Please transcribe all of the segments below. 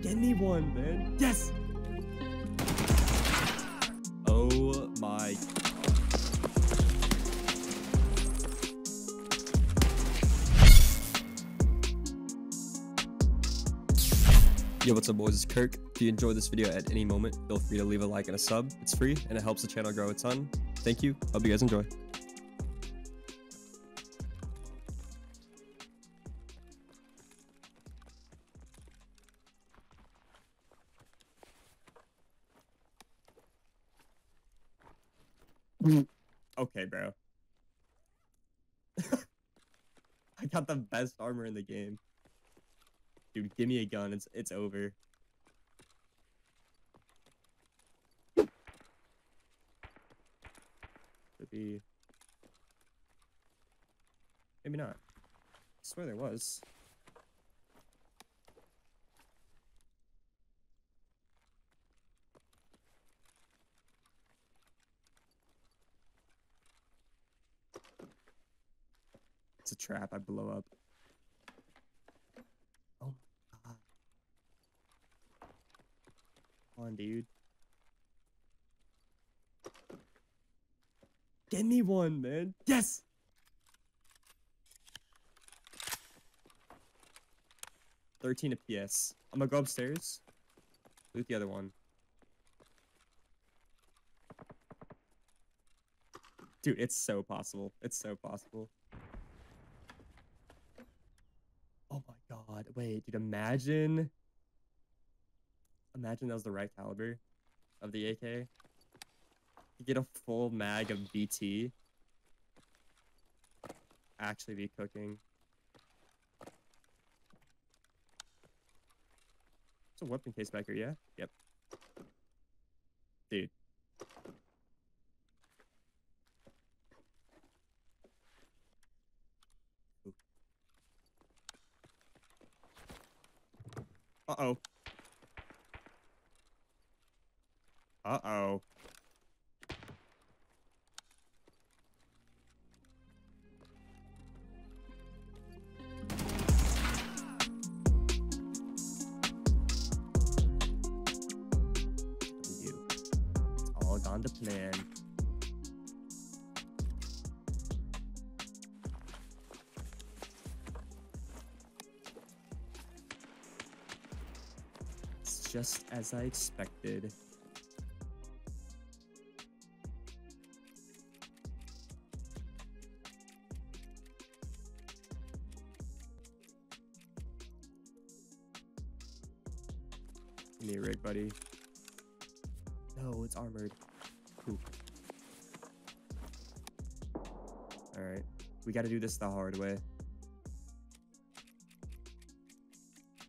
Give me one, man. Yes. Oh my. Yo, what's up boys, it's Kearq. If you enjoyed this video at any moment, feel free to leave a like and a sub. It's free and it helps the channel grow a ton. Thank you, hope you guys enjoy. Okay, bro. I got the best armor in the game. Dude, give me a gun. It's it's over. Could be. Maybe not. I swear there was. It's a trap. I blow up. Oh my god. Come on, dude. Give me one, man. Yes! Thirteen FPS. I'm gonna go upstairs. Loot the other one. Dude, it's so possible. It's so possible. Oh my god. Wait, dude, imagine. Imagine that was the right caliber of the AK. You get a full mag of BT. Actually be cooking. It's a weapon case back here, yeah? Yep. Dude. Uh-oh. Uh-oh. All gone to plan. Just as I expected. Give me a rig, buddy. No, it's armored. Cool. Alright. We gotta do this the hard way.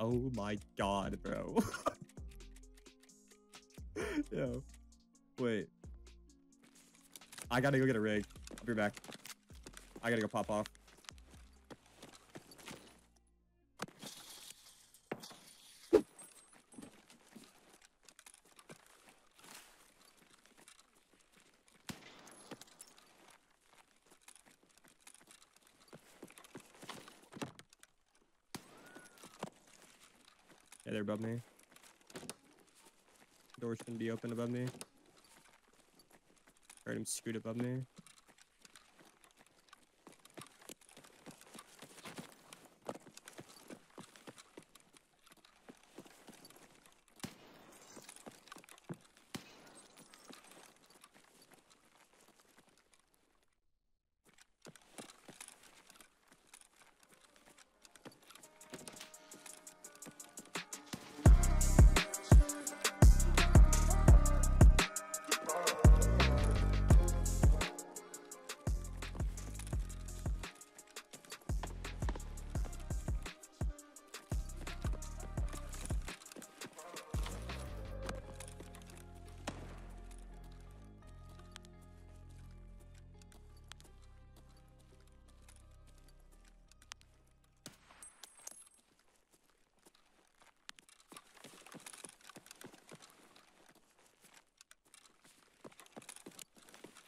Oh my god, bro. Yo. Wait. I gotta go get a rig. I'll be back. I gotta go pop off. Yeah, they're above me. Doors can be open above me. Heard him scoot above me.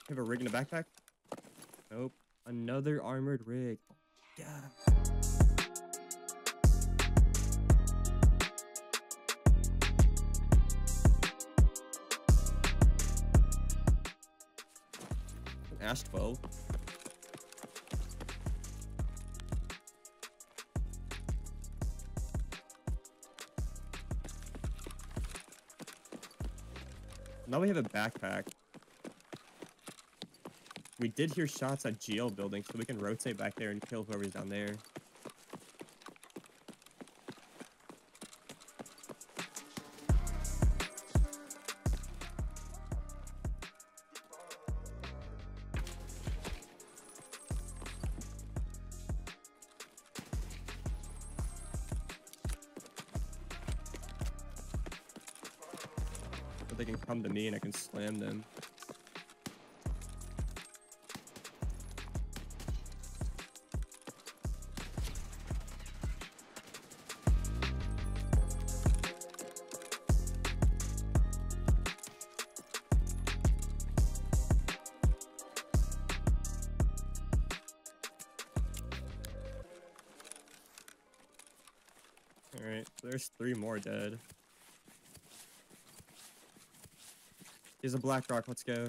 Have a rig in a backpack? Nope. Another armored rig. Yeah. An. Now we have a backpack. We did hear shots at GL building, so we can rotate back there and kill whoever's down there. But they can come to me and I can slam them. There's three more dead. Here's a Blackrock, let's go.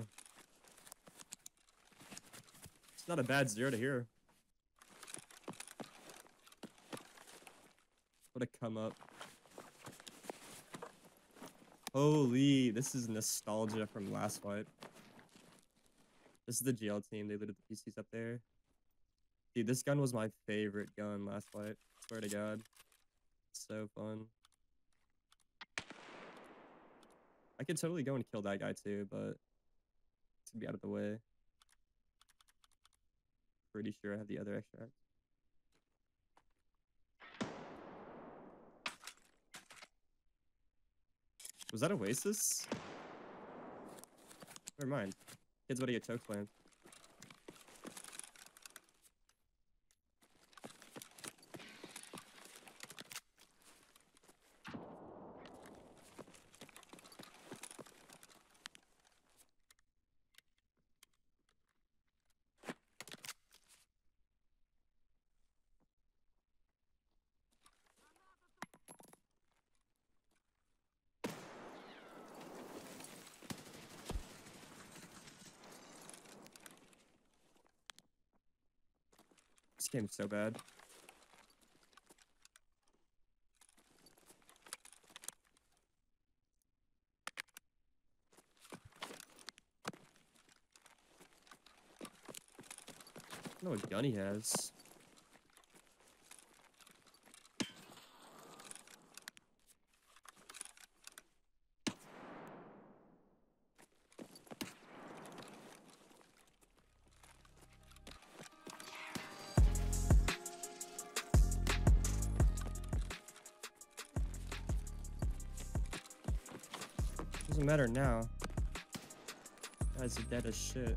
It's not a bad zero to hear. What a come up. Holy, this is nostalgia from last fight. This is the GL team, they looted the PCs up there. Dude, this gun was my favorite gun last fight. Swear to god. So fun. I could totally go and kill that guy too, but to be out of the way. Pretty sure I have the other extract. Was that Oasis? Never mind. Kids about to get choke game's so bad. I don't know what gun he has. Doesn't matter now. Guys are dead as shit.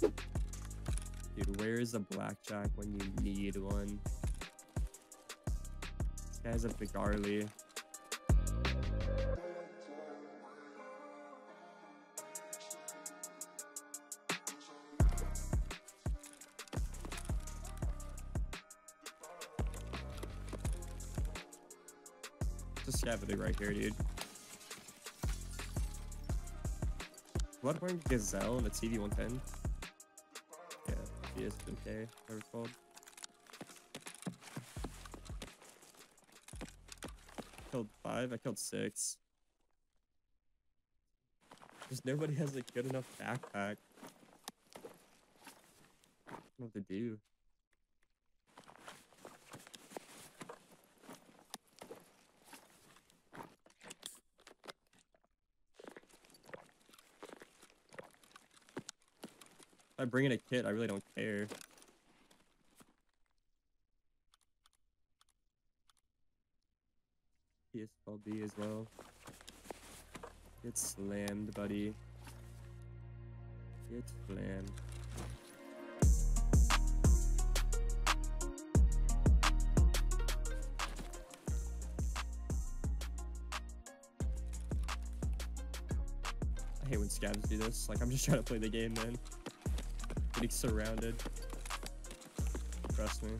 Dude, where is a blackjack when you need one? This guy's a big Arlie. Just scavenging right here, dude. What wearing Gazelle and a TV 110? Yeah, GSMK, whatever it's called. Killed five, I killed six. Just nobody has a good enough backpack. What to do. I bring in a kit, I really don't care. PSLB as well. Get slammed, buddy. Get slammed. I hate when scavs do this. Like, I'm just trying to play the game, man getting surrounded. Trust me.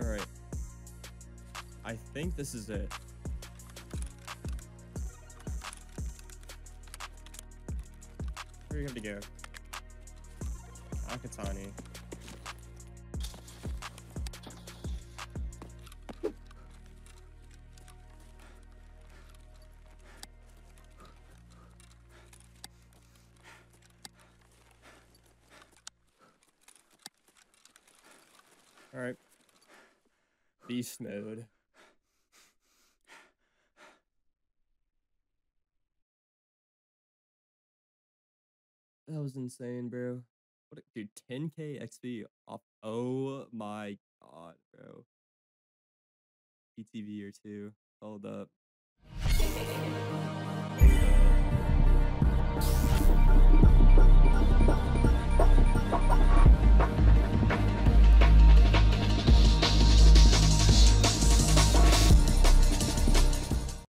All right. I think this is it. Do you have to go? Akatani. Alright. Beast mode. was insane, bro. What a, dude, 10k XP off. Oh my god, bro. ETV or two. Hold up. Hold up.